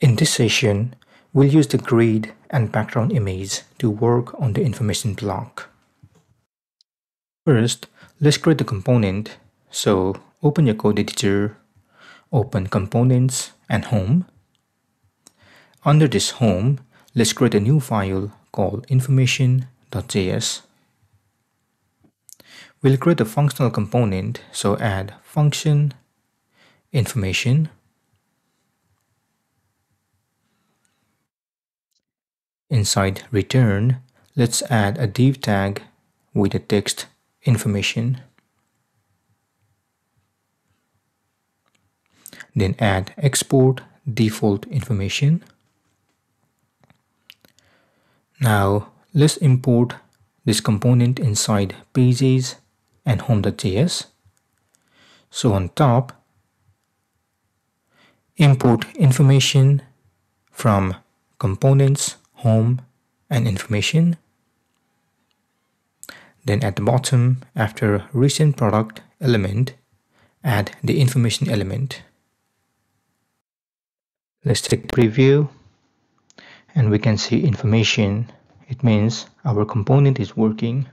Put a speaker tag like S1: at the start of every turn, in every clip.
S1: In this session, we'll use the grid and background image to work on the information block. First, let's create the component. So open your code editor, open components and home. Under this home, let's create a new file called information.js. We'll create a functional component, so add function information Inside return, let's add a div tag with the text information. Then add export default information. Now let's import this component inside pages and home.js. So on top, import information from components home, and information. Then at the bottom, after recent product element, add the information element. Let's take preview and we can see information. It means our component is working.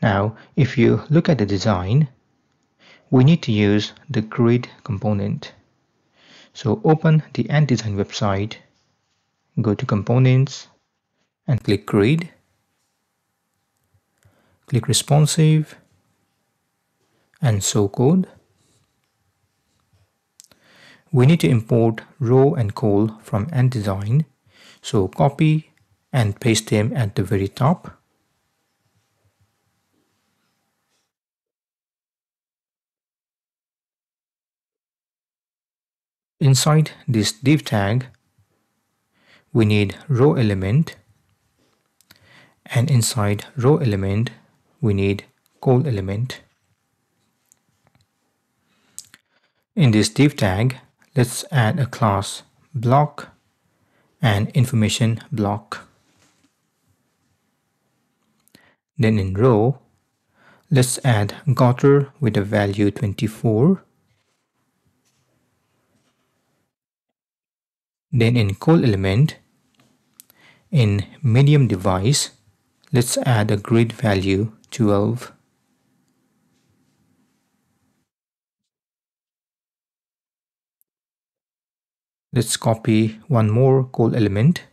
S1: Now, if you look at the design, we need to use the grid component. So open the AntDesign website go to components and click grid click responsive and show code. We need to import row and col from AntDesign so copy and paste them at the very top. Inside this div tag we need row element and inside row element we need col element. In this div tag, let's add a class block and information block. Then in row, let's add gutter with a value 24. Then in col element, in medium device, let's add a grid value 12. Let's copy one more col element.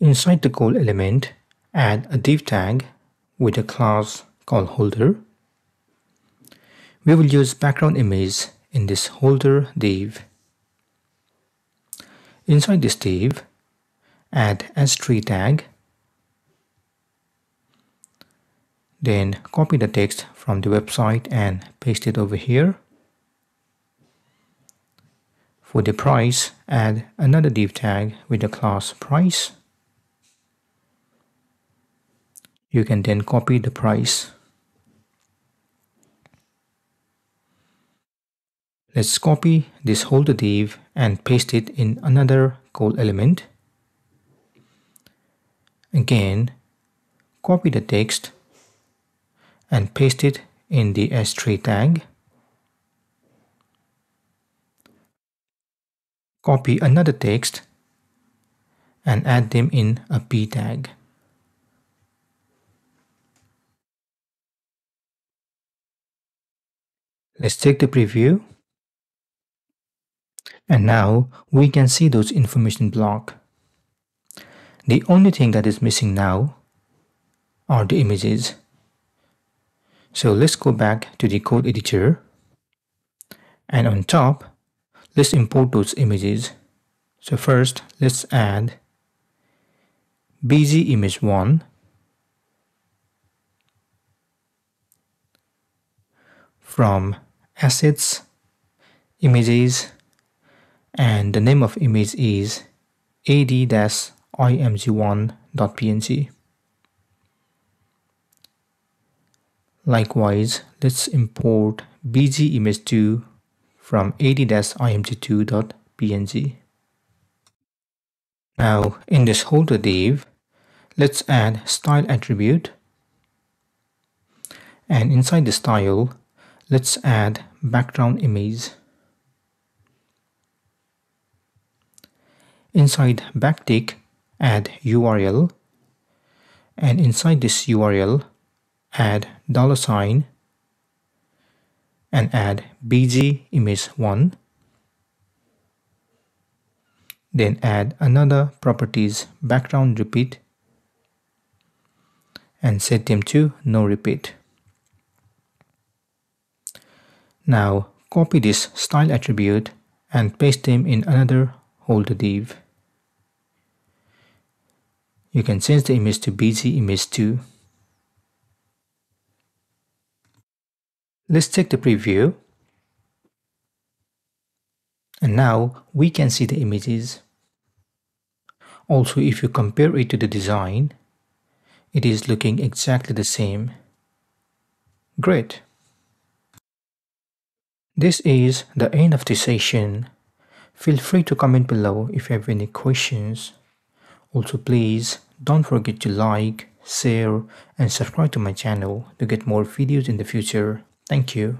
S1: Inside the col element, add a div tag with a class called holder. We will use background image in this holder div. Inside this div, add s3 tag, then copy the text from the website and paste it over here. For the price, add another div tag with the class price. You can then copy the price Let's copy this holder div and paste it in another col element. Again, copy the text and paste it in the s3 tag. Copy another text and add them in a p tag. Let's take the preview and now we can see those information block. The only thing that is missing now are the images. So let's go back to the code editor and on top let's import those images. So first let's add bg image 1 from assets images and the name of image is ad-img1.png. Likewise, let's import bg image 2 from ad-img2.png. Now, in this holder div, let's add style attribute and inside the style let's add background image inside backtick add URL and inside this URL add dollar sign and add bg image 1 then add another properties background repeat and set them to no repeat. Now copy this style attribute and paste them in another holder div you can change the image to bg image 2 Let's check the preview. And now we can see the images. Also, if you compare it to the design, it is looking exactly the same. Great. This is the end of the session. Feel free to comment below if you have any questions. Also please don't forget to like, share and subscribe to my channel to get more videos in the future. Thank you.